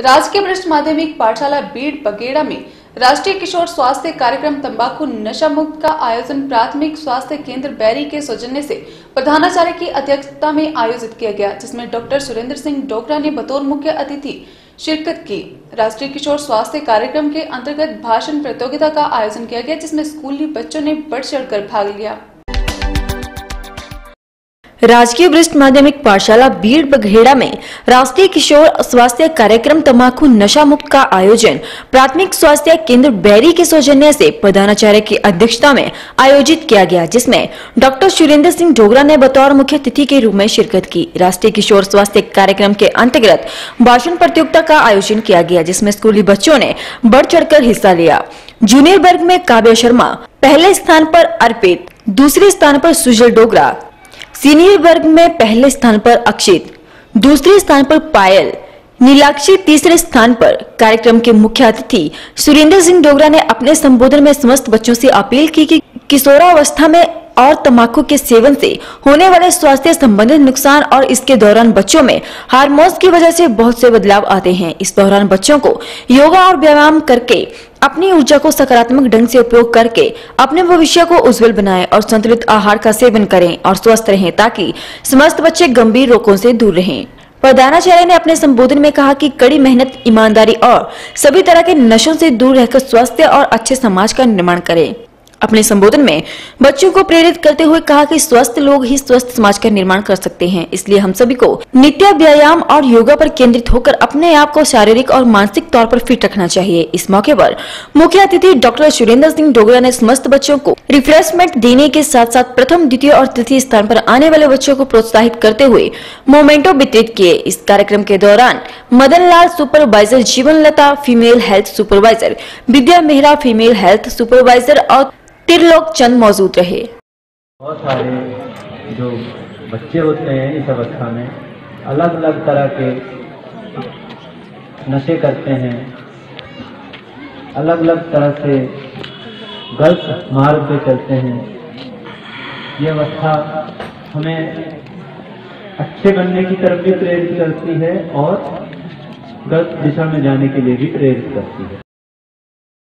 राजकीय वरिष्ठ माध्यमिक पाठशाला बीड़ बगेड़ा में राष्ट्रीय किशोर स्वास्थ्य कार्यक्रम तंबाकू नशा मुक्त का आयोजन प्राथमिक स्वास्थ्य केंद्र बैरी के सौजन्य से प्रधानाचार्य की अध्यक्षता में आयोजित किया गया, जिसमें डॉक्टर सुरेंद्र सिंह डोगरा ने बतौर मुख्य अतिथि शिरकत की। राष्ट्रीय किशोर स्वास्थ्य कार्यक्रम के अंतर्गत भाषण प्रतियोगिता का आयोजन किया गया, जिसमें स्कूली बच्चों ने बढ़ चढ़कर भाग लिया। राजकीय वरिष्ठ माध्यमिक पाठशाला बीड़ बघेड़ा में राष्ट्रीय किशोर स्वास्थ्य कार्यक्रम तम्बाकू नशा मुक्त का आयोजन प्राथमिक स्वास्थ्य केंद्र बैरी के सौजन्य से प्रधानाचार्य की अध्यक्षता में आयोजित किया गया, जिसमें डॉक्टर सुरेंद्र सिंह डोगरा ने बतौर मुख्य अतिथि के रूप में शिरकत की। राष्ट्रीय किशोर स्वास्थ्य कार्यक्रम के अंतर्गत भाषण प्रतियोगिता का आयोजन किया गया, जिसमें स्कूली बच्चों ने बढ़ चढ़कर हिस्सा लिया। जूनियर वर्ग में काव्य शर्मा पहले स्थान पर अर्पित, दूसरे स्थान पर सुजल डोगरा। सीनियर वर्ग में पहले स्थान पर अक्षित, दूसरे स्थान पर पायल, नीलाक्षी तीसरे स्थान पर कार्यक्रम के मुख्य अतिथि सुरेंद्र सिंह डोगरा ने अपने संबोधन में समस्त बच्चों से अपील की कि किशोरावस्था में और तंबाकू के सेवन से होने वाले स्वास्थ्य संबंधित नुकसान और इसके दौरान बच्चों में हार्मोन्स की वजह से बहुत से बदलाव आते हैं। इस दौरान बच्चों को योगा और व्यायाम करके अपनी ऊर्जा को सकारात्मक ढंग से उपयोग करके अपने भविष्य को उज्जवल बनाएँ और संतुलित आहार का सेवन करें और स्वस्थ रहें ताकि समस्त बच्चे गंभीर रोगों से दूर रहें। प्रधानाचार्य ने अपने संबोधन में कहा कि कड़ी मेहनत, ईमानदारी और सभी तरह के नशों से दूर रहकर स्वस्थ और अच्छे समाज का निर्माण करें। अपने संबोधन में बच्चों को प्रेरित करते हुए कहा कि स्वस्थ लोग ही स्वस्थ समाज का निर्माण कर सकते हैं। इसलिए हम सभी को नित्य व्यायाम और योगा पर केंद्रित होकर अपने आप को शारीरिक और मानसिक तौर पर फिट रखना चाहिए। इस मौके पर मुख्य अतिथि डॉक्टर सुरेंद्र सिंह डोगरा ने समस्त बच्चों को रिफ्रेशमेंट देने के साथ साथ प्रथम, द्वितीय और तृतीय स्थान पर आने वाले बच्चों को प्रोत्साहित करते हुए मोमेंटो वितरित किए। इस कार्यक्रम के दौरान Madan Lal supervisor Jeevan Lata female health supervisor Vidya Mehra female health supervisor और त्रिलोक चंद मौजूद रहे। बहुत सारे जो बच्चे होते हैं इस अवस्था में अलग अलग तरह के नशे करते हैं। अलग अलग तरह से गलत मार्ग पे चलते हैं। ये अवस्था हमें अच्छे बनने की तरफ़ भी प्रेरित करती है और गलत दिशा में जाने के लिए भी प्रेरित करती है।